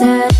said